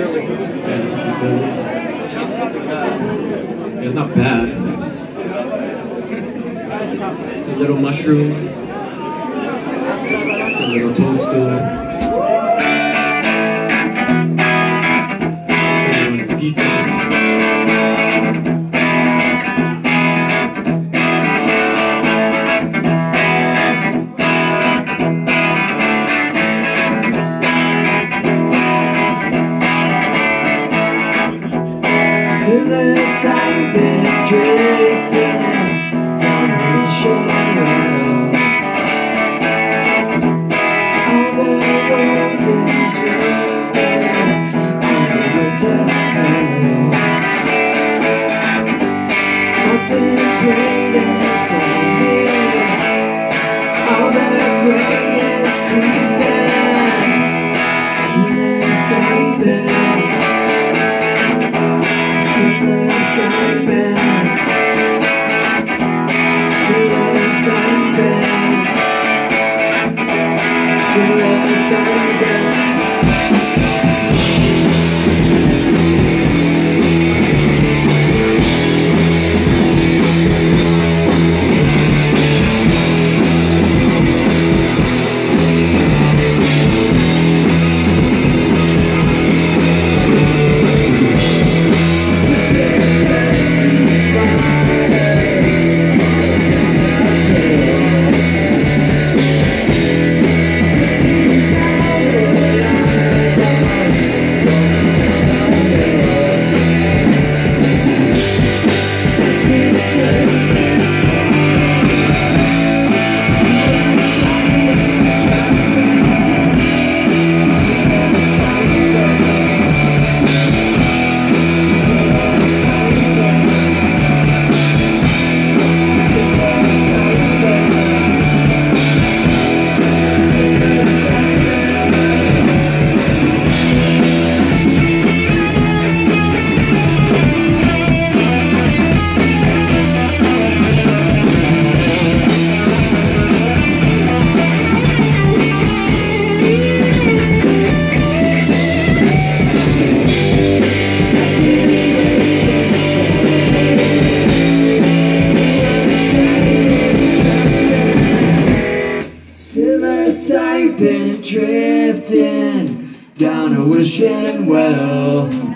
It's not bad. It's a little mushroom. It's a little toadstool. Pizza. Nothing's waiting for me. All the gray is creeping. Psilocybin. Psilocybin. Psilocybin. Psilocybin. Wishing well.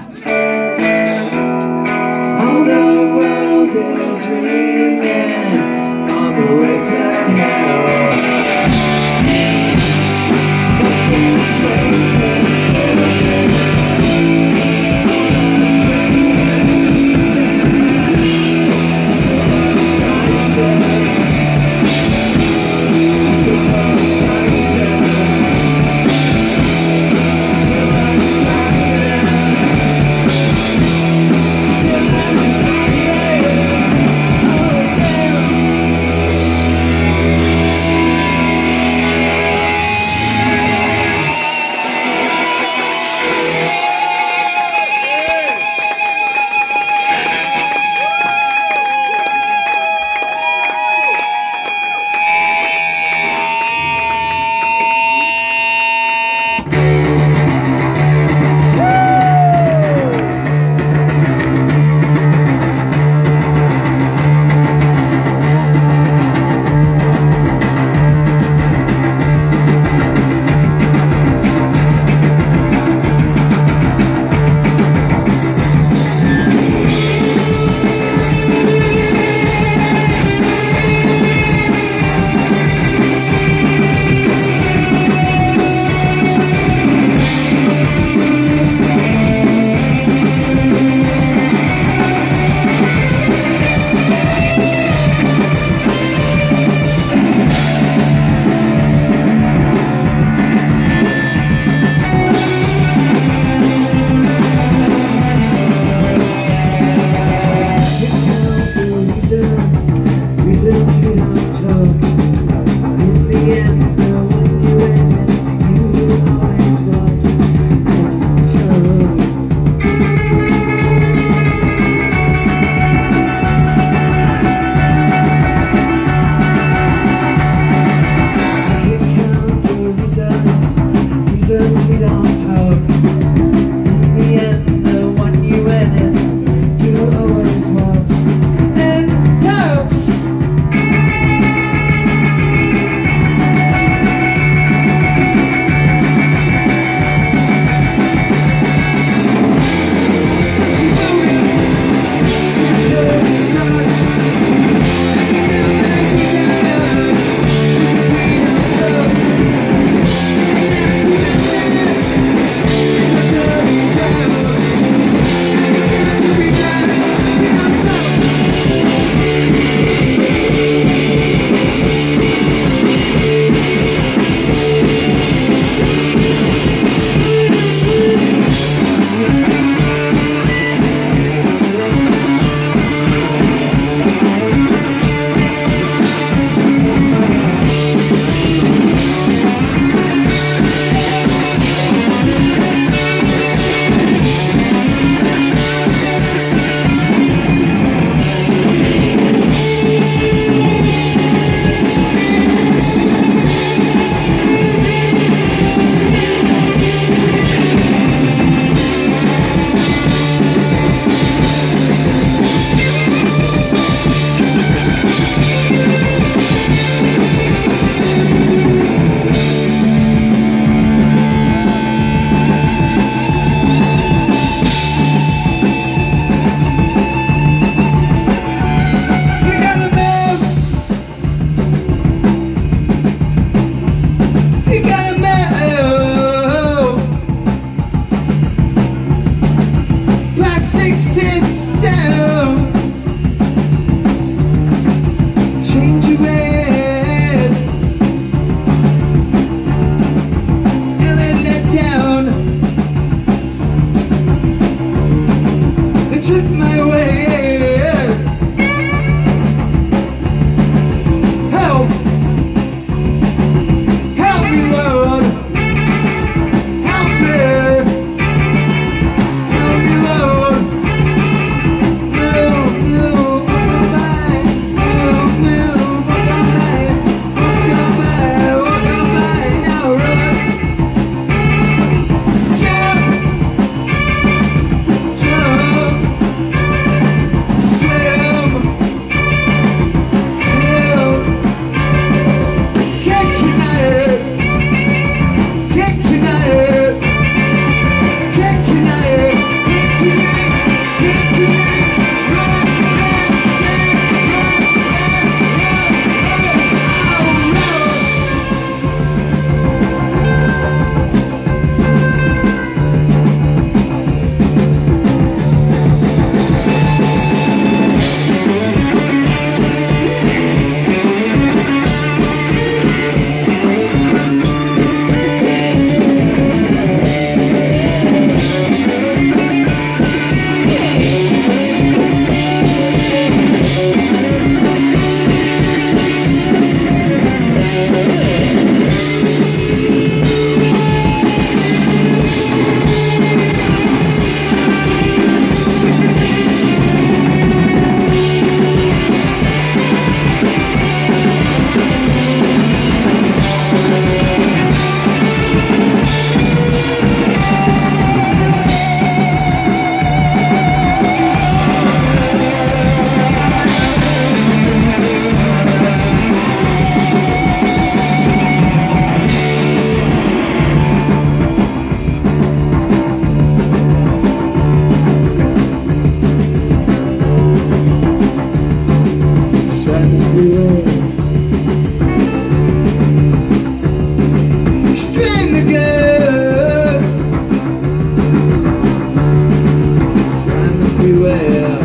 yeah.